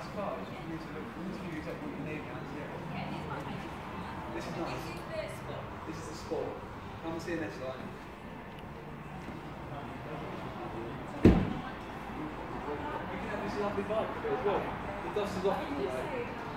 to look. Use exactly what you need. This it This is nice. This is the sport. Is the. Come and see an next line. You can have this lovely bike as well. The dust is off.